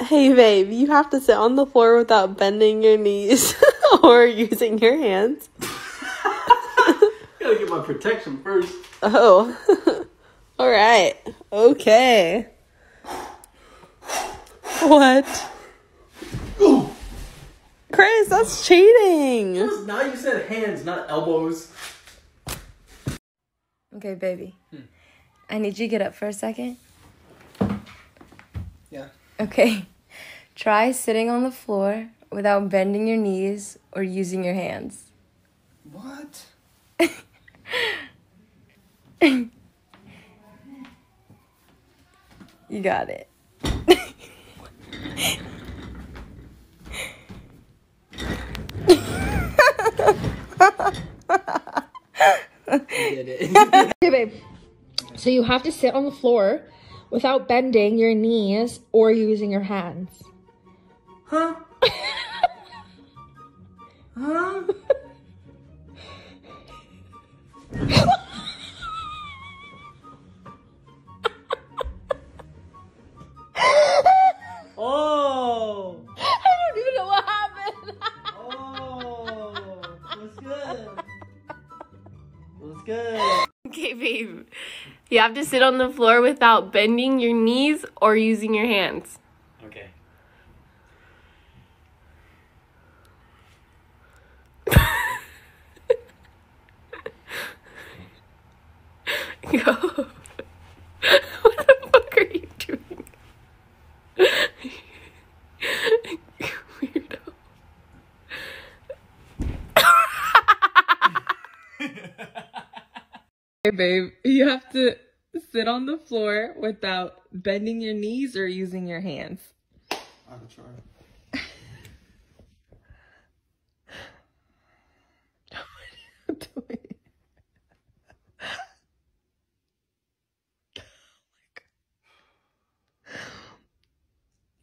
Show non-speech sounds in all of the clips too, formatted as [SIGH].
Hey, babe, you have to sit on the floor without bending your knees [LAUGHS] or using your hands. [LAUGHS] Gotta get my protection first. Oh. [LAUGHS] All right. Okay. What? Ooh. Chris, that's cheating. Now you said hands, not elbows. Okay, baby. Hmm. I need you to get up for a second. Yeah. Okay. Try sitting on the floor without bending your knees or using your hands. What? [LAUGHS] You got it. Did it. [LAUGHS] Okay, babe. So you have to sit on the floor without bending your knees or using your hands. huh? huh? [LAUGHS] oh. I don't even know what happened. Oh. What's good? [LAUGHS] What's good? Okay, babe. You have to sit on the floor without bending your knees or using your hands. Okay. [LAUGHS] Go. what the fuck are you doing? Weirdo. Hey, babe, [LAUGHS] you have to sit on the floor without bending your knees or using your hands. I'll try.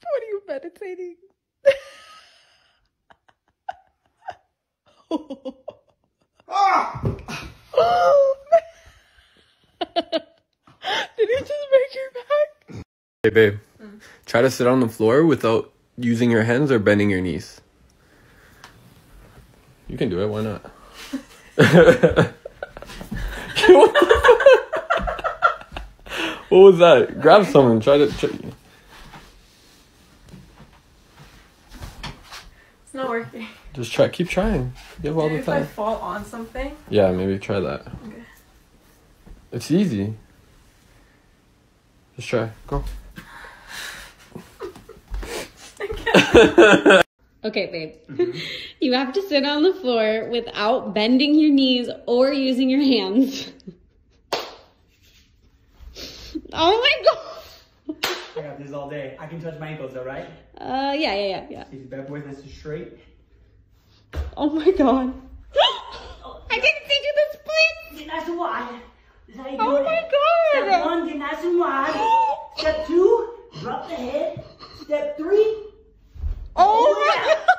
What are you meditating? Ah! Did you just break your back? Hey, babe. Try to sit on the floor without using your hands or bending your knees. You can do it. Why not? [LAUGHS] what, was that? Grab someone. Try to. Try, It's not working. just try. Keep trying. You have all the time. if I fall on something? Yeah, maybe try that. Okay. It's easy. Just try. Go. [LAUGHS] Okay, babe. you have to sit on the floor without bending your knees or using your hands. [LAUGHS] oh my god. I got this all day. I can touch my ankles, all right? Uh, yeah, yeah, yeah, yeah. He's bad with this is straight. Oh my god. Step three. Oh, oh my God. [LAUGHS]